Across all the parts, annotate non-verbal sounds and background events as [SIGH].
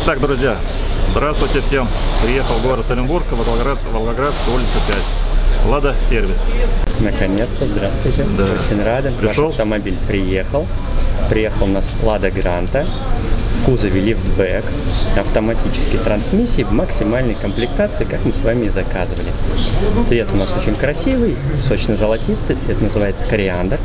Итак, друзья, здравствуйте всем. Приехал в город Оренбург, Волгоград, Волгоградская улица 5. Лада сервис. Наконец-то, здравствуйте. Да. Очень рады. Пришел? Ваш автомобиль приехал. Приехал у нас Лада Гранта. Кузове лифтбэк. Автоматические трансмиссии в максимальной комплектации, как мы с вами и заказывали. Цвет у нас очень красивый, сочно-золотистый. Цвет называется кориандр.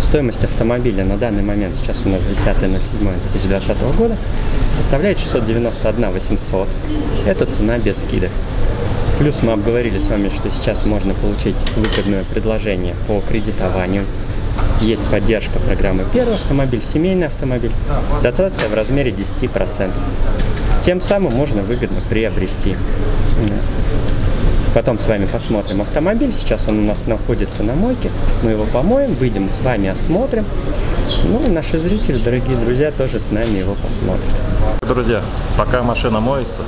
Стоимость автомобиля на данный момент, сейчас у нас 10.07.2020 года, составляет 691 800. Это цена без скидок. Плюс мы обговорили с вами, что сейчас можно получить выгодное предложение по кредитованию. Есть поддержка программы «Первый автомобиль», семейный автомобиль. Дотация в размере 10%. Тем самым можно выгодно приобрести. Потом с вами посмотрим автомобиль. Сейчас он у нас находится на мойке. Мы его помоем, выйдем с вами осмотрим. Ну и наши зрители, дорогие друзья, тоже с нами его посмотрят. Друзья, пока машина моется,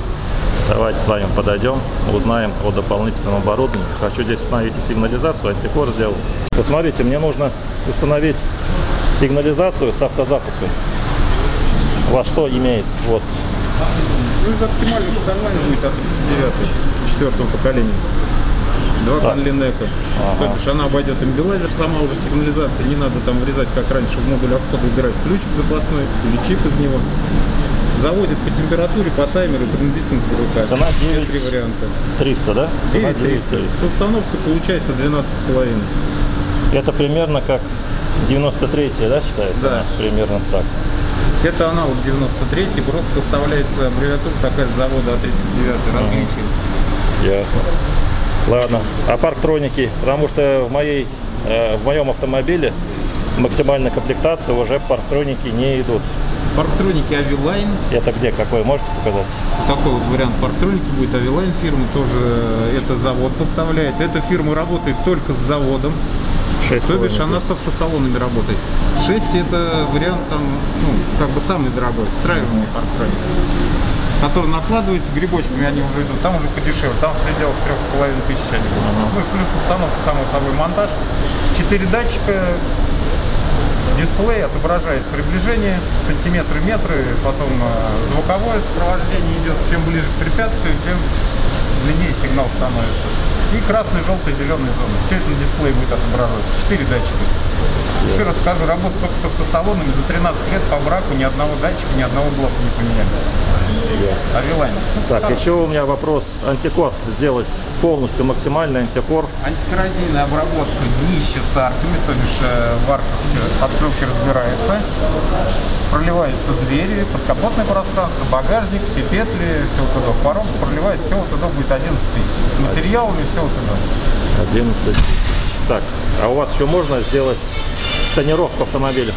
давайте с вами подойдем, узнаем о дополнительном оборудовании. Хочу здесь установить и сигнализацию, антикор сделать. Вот смотрите, мне нужно установить сигнализацию с автозапуском. Во что имеется? Вот. Ну, из оптимальных стандартов будет от 39 четвертого поколения. Два Так. конлинека. Ага. То бишь она обойдет имбилайзер, сама уже сигнализация. Не надо там врезать, как раньше, в модуль обхода выбирать ключик запасной или чип из него. Заводит по температуре, по таймеру, принудительность ГБК. Цена Все 9. три варианта. 300, да? Цена 9 300. С установкой получается 12,5. Это примерно как 93 да, считается? Да. Примерно так. Это аналог 93 просто поставляется аббревиатура такая с завода А39 различие. Ясно. Ладно. А парктроники? Потому что в, моей, э, в моем автомобиле максимальная комплектация уже парктроники не идут. Парктроники Aviline. Это где? Какой? Можете показать? Такой вот вариант парктроники будет Aviline фирмы, тоже это завод поставляет. Эта фирма работает только с заводом, Шесть то бишь она с автосалонами работает. 6 это вариант там, ну, как бы самый дорогой, встраиваемый парктроник. Который накладывается грибочками, они уже идут, там уже подешевле, там в пределах трех с половиной тысяч они будут. Ну и плюс установка, само собой, монтаж. Четыре датчика, Дисплей отображает приближение, сантиметры, метры, потом э, звуковое сопровождение идет. Чем ближе к препятствию, тем длиннее сигнал становится. И красный, желтый, зеленый зоны. Все это на дисплее будет отображаться. Четыре датчика. Еще раз скажу, работа только с автосалонами. За 13 лет по браку ни одного датчика, ни одного блока не поменяли. Авилайн. Так, еще у меня вопрос. Антикор сделать полностью максимальный антикор. Антикоррозийная обработка днища с арками, то бишь э, в арках все подкрылки разбирается, проливаются двери, подкапотное пространство, багажник, все петли, все вот туда в порог, проливается, все вот туда будет 11 тысяч. С материалами все вот туда. 11. Так, а у вас еще можно сделать тонировку автомобиля?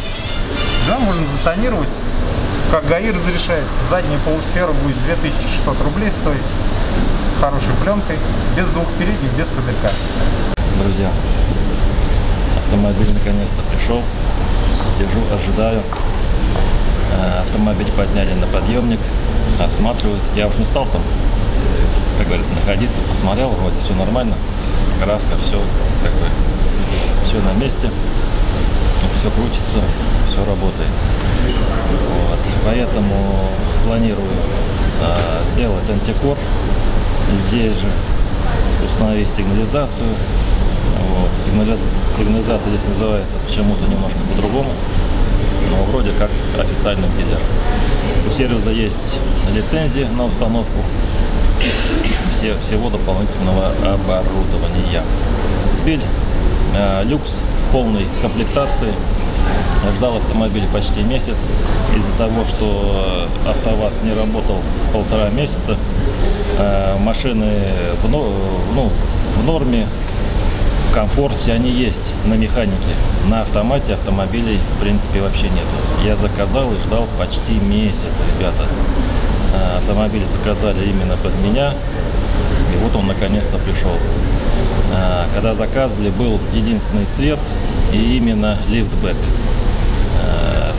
Да, можно затонировать, как ГАИ разрешает. Задняя полусфера будет 2600 рублей стоить, хорошей пленкой, без двух передних, без козырька. Друзья, автомобиль наконец-то пришел. Сижу, ожидаю. Э, Автомобиль подняли на подъемник, осматривают. Я уж не стал там, как говорится, находиться, посмотрел, вроде все нормально. Краска, все, как бы, все на месте. Все крутится, все работает. Вот. Поэтому планирую э, сделать антикор здесь же, установить сигнализацию. Вот. Сигнализация, сигнализация здесь называется почему-то немножко по-другому, но вроде как официальный дилер. У сервиса есть лицензия на установку все, всего дополнительного оборудования. Автомобиль э, люкс в полной комплектации. Ждал автомобиль почти месяц. Из-за того, что э, АвтоВАЗ не работал полтора месяца, э, машины в, ну, в норме, в комфорте они есть на механике. На автомате автомобилей в принципе вообще нету. Я заказал и ждал почти месяц, ребята. Э, Автомобиль заказали именно под меня. И вот он наконец-то пришел. А, Когда заказывали, был единственный цвет и именно лифтбэк.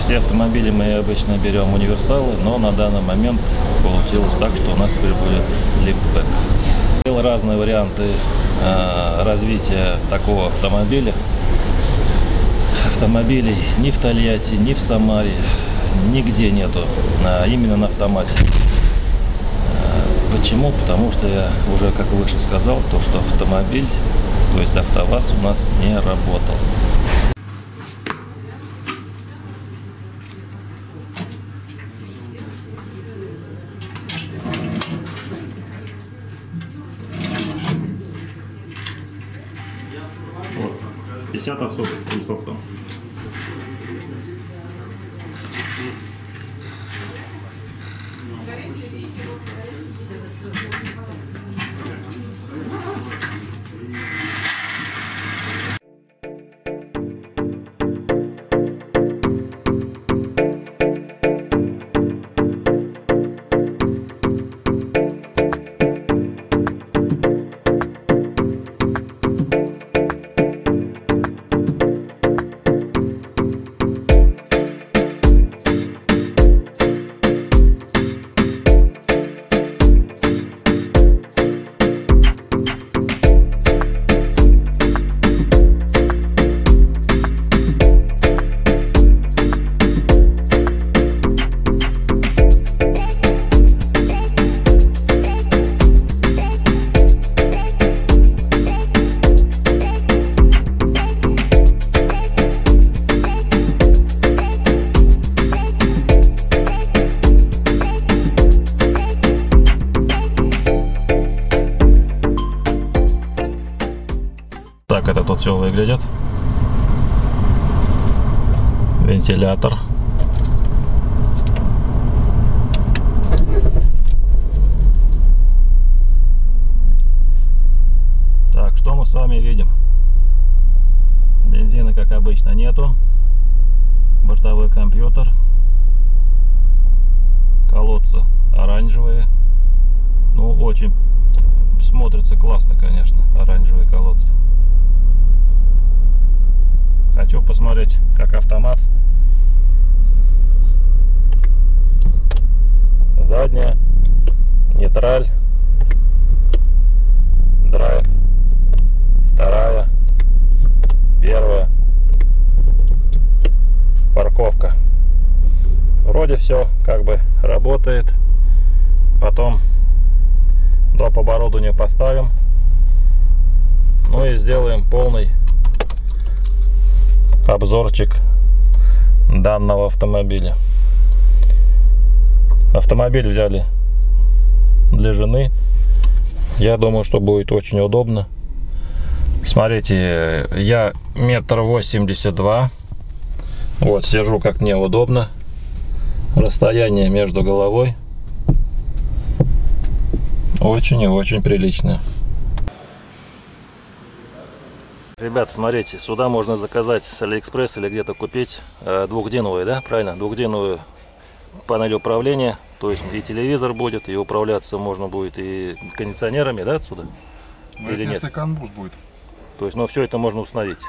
Все автомобили мы обычно берем универсалы, но на данный момент получилось так, что у нас теперь будет лифтбэк. Был разные варианты а, развития такого автомобиля. Автомобилей ни в Тольятти, ни в Самаре, нигде нету, а именно на автомате. Почему? Потому что я уже, как выше сказал, то, что автомобиль, то есть АвтоВАЗ у нас не работал. Это тут все выглядит. Вентилятор. Так, что мы с вами видим? Бензина, как обычно, нету. Бортовой компьютер. Колодцы оранжевые. Ну, очень смотрится классно, конечно, оранжевые колодцы. Хочу посмотреть, как автомат. Задняя, нейтраль, драйв, вторая, первая, парковка. Вроде все как бы работает. Потом доп. оборудование поставим. Ну и сделаем полный обзорчик данного автомобиля. Автомобиль взяли для жены. Я думаю, что будет очень удобно. Смотрите, я метр восемьдесят два. Вот, сижу как мне удобно. Расстояние между головой очень и очень приличное. Ребят, смотрите, сюда можно заказать с Алиэкспресс или где-то купить э, двухдиновую, да, правильно? Двухдиновую панель управления, то есть и телевизор будет, и управляться можно будет и кондиционерами, да, отсюда? Ну, Или нет? CAN bus будет. То есть, ну, все это можно установить.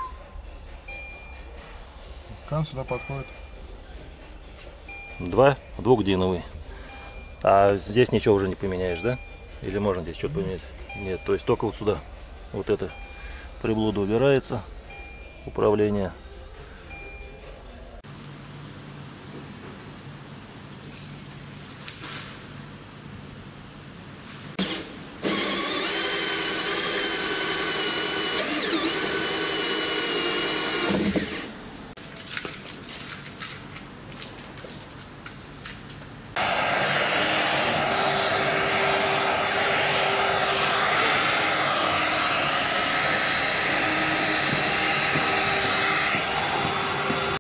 Кан сюда подходит. Два, двухдиновый. А здесь ничего уже не поменяешь, да? Или можно здесь что-то поменять? Нет, то есть только вот сюда. Вот это приблуда убирается. Управление.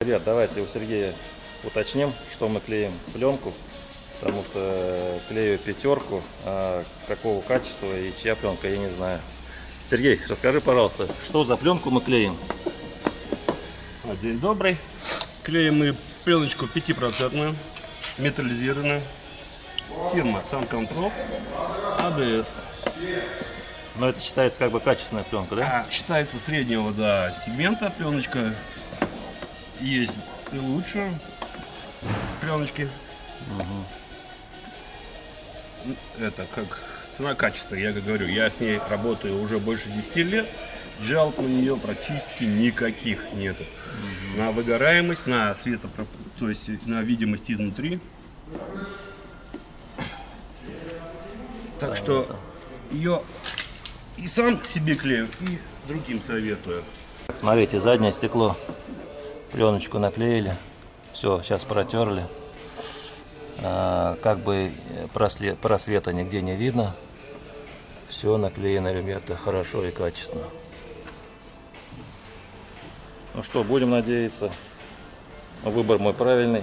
Ребят, давайте у Сергея уточним, что мы клеим пленку, потому что клею пятерку, а какого качества и чья пленка, я не знаю. Сергей, расскажи, пожалуйста, что за пленку мы клеим? День добрый. Клеим мы пленочку 5% металлизированную. Фирма Sun Control ADS. Ну, это считается как бы качественная пленка, да? А, считается среднего да, сегмента пленочка. Есть и лучше пленочки. Это как цена-качество, я как говорю, я с ней работаю уже больше 10 лет. Жалоб на нее практически никаких нету. На выгораемость, на светопро... то есть на видимость изнутри. Так что ее и сам себе клею, и другим советую. Смотрите, заднее стекло. Пленочку наклеили. Все, сейчас протерли. А, как бы э, просле- просвета нигде не видно. Все наклеено, ребята, хорошо и качественно. Ну что, будем надеяться. Выбор мой правильный.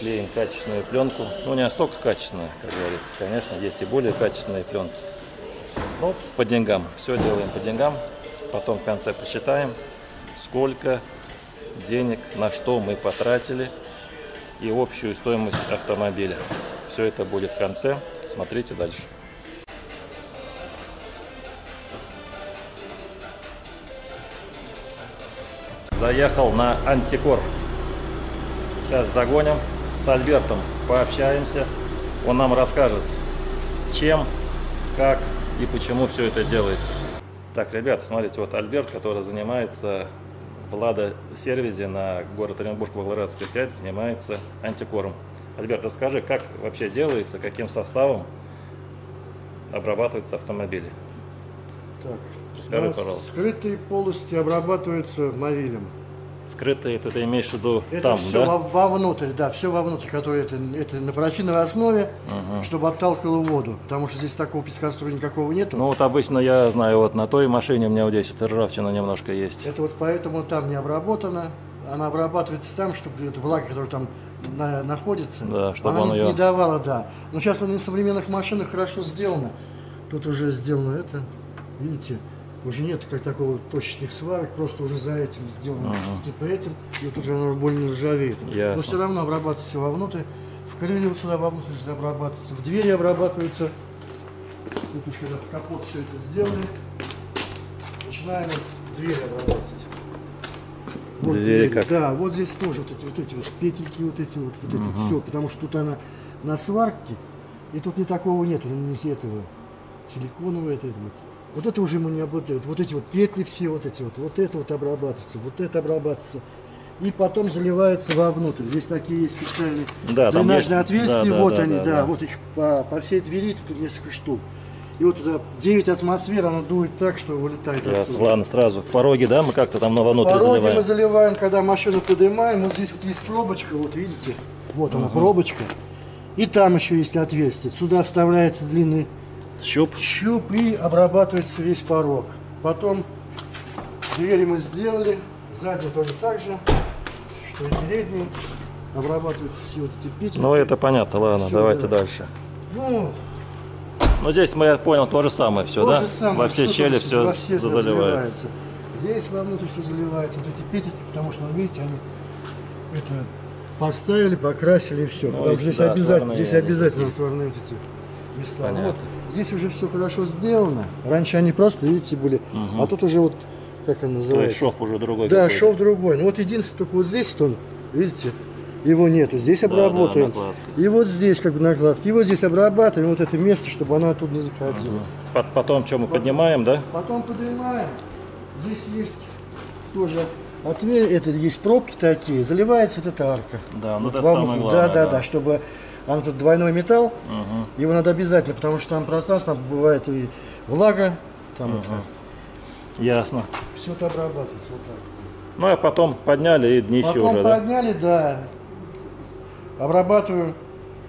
Клеим качественную пленку. Ну, не настолько качественную, как говорится. Конечно, есть и более качественные пленки. Ну, по деньгам. Все делаем по деньгам. Потом в конце посчитаем, сколько денег, на что мы потратили и общую стоимость автомобиля. Все это будет в конце. Смотрите дальше. Заехал на Антикор. Сейчас загоним с Альбертом, пообщаемся. Он нам расскажет, чем, как и почему все это делается. Так, ребят, смотрите, вот Альберт, который занимается в Лада сервисе на город Оренбург, Волгоградская 5, занимается антикором. Альберт, расскажи, как вообще делается, каким составом обрабатываются автомобили? Так, Расскажи, на пожалуйста. Скрытые полости обрабатываются мовилем. Скрытые, это ты имеешь в виду Это там, все да? вовнутрь, да, все вовнутрь, которое это, это на парафиновой основе, чтобы отталкивало воду. Потому что здесь такого пескоструя никакого нету. Ну вот обычно я знаю, вот на той машине у меня вот здесь вот ржавчина немножко есть. Это вот поэтому там не обработано. Она обрабатывается там, чтобы эта влага, которая там на- находится, Да, чтобы она он не, её- не давала, да. Но сейчас на современных машинах хорошо сделано. Тут уже сделано это, видите, уже нет как такого точечных сварок, просто уже за этим сделано, типа этим, и вот тут оно больно ржавеет. Но Ясно. все равно обрабатывается вовнутрь, в крыле вот сюда вовнутрь обрабатывается, в двери обрабатывается. Тут еще этот капот все это сделали. Начинаем вот двери обрабатывать. Вот Двери двери. как? Да, вот здесь тоже вот эти вот эти вот петельки, вот эти вот, вот эти все, потому что тут она на сварке, и тут не такого нету, не этого силиконового это, это вот. Вот это уже мы не обладаем. Вот эти вот петли все, вот эти вот, вот это вот обрабатывается, вот это обрабатывается. И потом заливается вовнутрь. Здесь такие есть специальные Да, дренажные есть- отверстия, да, да, вот да, они, да, да, да. вот их по, по всей двери тут несколько штук. И вот туда 9 атмосфер, она дует так, что вылетает Ясно. отсюда. Ладно, сразу в пороге, да, мы как-то там на вовнутрь Пороги заливаем. мы заливаем, когда машину поднимаем. Вот здесь вот есть пробочка, вот видите? Вот она, пробочка. И там еще есть отверстие. Сюда вставляется длинный Щуп. щуп и обрабатывается весь порог. Потом двери мы сделали, задние тоже так же, что и передние. Обрабатываются все вот эти петли. Ну это понятно, ладно, Всё, давайте да. дальше. Ну, Ну здесь мы, я понял, то же самое все, то да? же самое, Во все всё щели все во все заливается. заливается. Здесь вовнутрь все заливается. Вот эти петельки, потому что, ну, видите, они это поставили, покрасили и все. Ну, здесь да, обязательно, сварные здесь обязательно сварные вот эти места. Понятно. Вот. Здесь уже все хорошо сделано. Раньше они просто, видите, были. А тут уже вот, как он То есть называется? шов уже другой Да, шов другой. Ну вот единственное, только вот здесь вот он, видите, его нету. Здесь да, обработаем. накладка. и вот здесь как бы накладки. И вот здесь обрабатываем вот это место, чтобы она тут не заходила. Пот- Потом что мы поднимаем, да? Потом поднимаем. Здесь есть тоже отвер... это есть пробки такие. Заливается вот эта арка. Да, ну Вот это самое главное. Да, да, да, чтобы он тут двойной металл. Мгм. Его надо обязательно, потому что там пространство там бывает и влага, там Ясно. все это обрабатывается вот так. Ну а потом подняли и днище Потом уже, да? подняли, да. Обрабатываем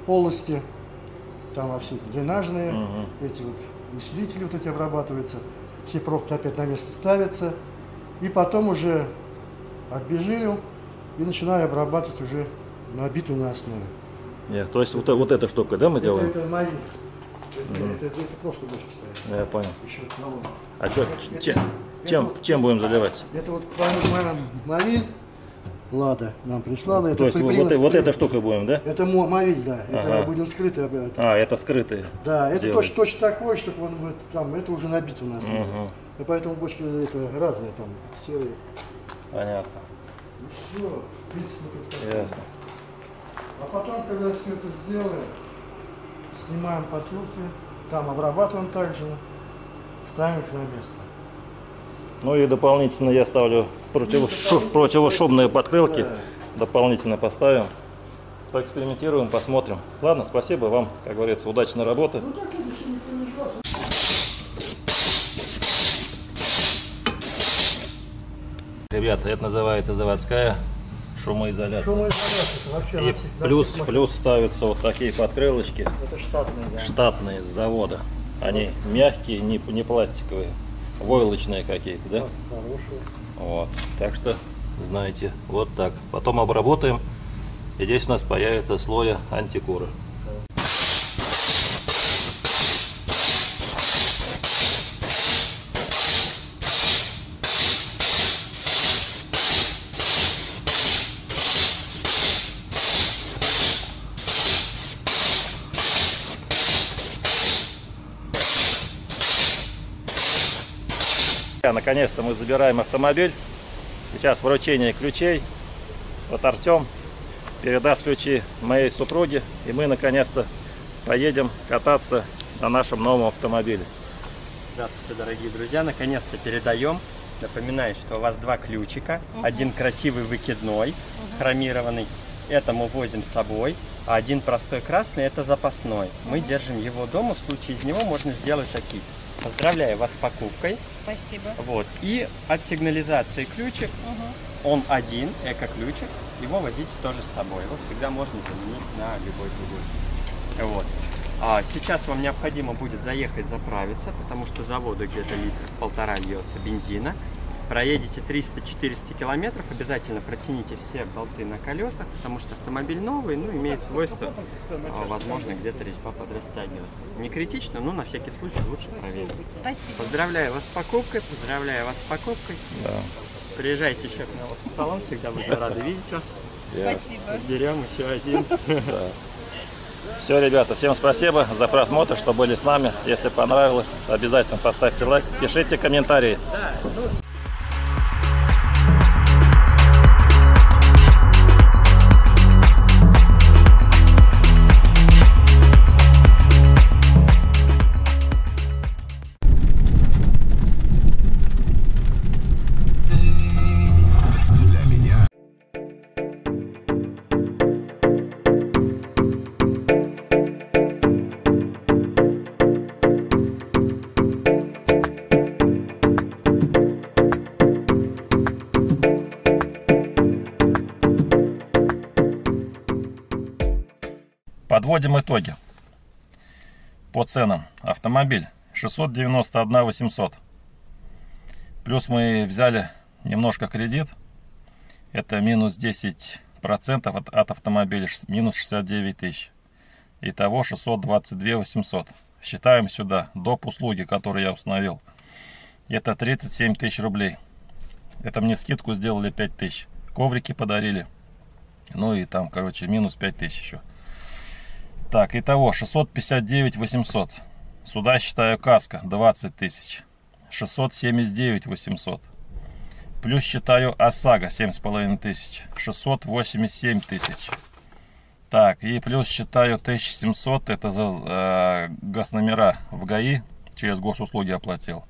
полости. Там во все дренажные, эти вот усилители вот эти обрабатываются. Все пробки опять на место ставятся. И потом уже отбежирил и начинаю обрабатывать уже на битую на основе. Ясно. То есть вот, вот эта штука, да, мы делаем? Это, это мои. Это, это- это просто бочки стоят. Я понял. Еще. А чё, Это- чем, это чем, вот- чем будем заливать? Это вот Мовиль, Лада нам прислала. Это То есть вот, вот этой штукой будем, да? Это мо- Мовиль, да. Это Ага. будем скрытый об- это. А, это скрытые. Да, это точно, точно такое, чтобы он вот там, это уже набито у нас. Мгм. И поэтому бочки это разные там, серые. Понятно. Все, в принципе. Ясно. А потом, когда все это сделаем, снимаем потруки, там обрабатываем также, ставим их на место. Ну и дополнительно я ставлю противошу- противошумные подкрылки. Да. Дополнительно поставим. поэкспериментируем, посмотрим. Ладно, спасибо вам, как говорится, удачной работы. Ребята, это называется заводская шумоизоляция. Шумоизоляция, вообще И плюс, всегда- плюс ставятся вот такие подкрылочки, Это штатные, да. штатные с завода. Они мягкие, не, не пластиковые, войлочные какие-то, да? Хорошие. Вот. Так что, знаете, вот так. Потом обработаем. И здесь у нас появится слоя антикуры. Наконец-то мы забираем автомобиль. Сейчас вручение ключей. Вот Артем передаст ключи моей супруге. И мы наконец-то поедем кататься на нашем новом автомобиле. Здравствуйте, дорогие друзья. Наконец-то передаем. Напоминаю, что у вас два ключика. Один красивый выкидной, хромированный. Это мы возим с собой. А один простой красный, это запасной. Мы держим его дома. В случае из него можно сделать такие. Поздравляю вас с покупкой. Спасибо. Вот. И от сигнализации ключик. Он один, эко-ключик. Его возите тоже с собой. Его всегда можно заменить на любой другой. Вот. А сейчас вам необходимо будет заехать заправиться, потому что заводу где-то литров полтора льется бензина. Проедете 300-400 километров, обязательно протяните все болты на колесах, потому что автомобиль новый, ну, имеет свойство, а, возможно, где-то резьба подрастягиваться. Не критично, но на всякий случай лучше проверить. Спасибо. Поздравляю вас с покупкой, поздравляю вас с покупкой. Приезжайте еще к нам в салон, всегда будем рады видеть вас. Спасибо. Берем еще один. [LAUGHS] Все, ребята, всем спасибо за просмотр, что были с нами. Если понравилось, обязательно поставьте лайк, пишите комментарии. Подводим итоги. По ценам. Автомобиль 691 800. Плюс мы взяли немножко кредит. Это минус 10% от, от автомобиля, минус 69 тысяч. Итого 622 800. Считаем сюда доп. услуги, которые я установил. Это 37 тысяч рублей. Это мне скидку сделали 5 тысяч. Коврики подарили. Ну и там, короче, минус 5 тысяч еще. Так, итого 659 800. Сюда считаю каска 20 тысяч. 679 800. Плюс считаю ОСАГО 7,5 тысяч. 687 тысяч. Так, и плюс считаю 1700. Это за э, госномера в ГАИ. Через госуслуги оплатил.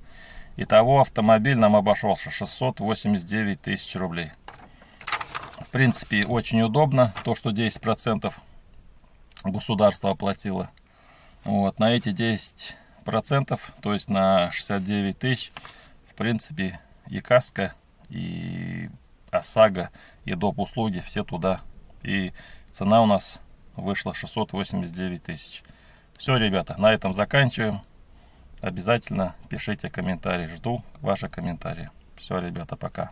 Итого автомобиль нам обошелся 689 тысяч рублей. В принципе, очень удобно. То, что 10% государство оплатило. Вот, на эти 10%, то есть на 69 тысяч, в принципе, и каска, и ОСАГО, и доп. услуги все туда. И цена у нас вышла 689 тысяч. Все, ребята, на этом заканчиваем. Обязательно пишите комментарии. Жду ваши комментарии. Все, ребята, пока.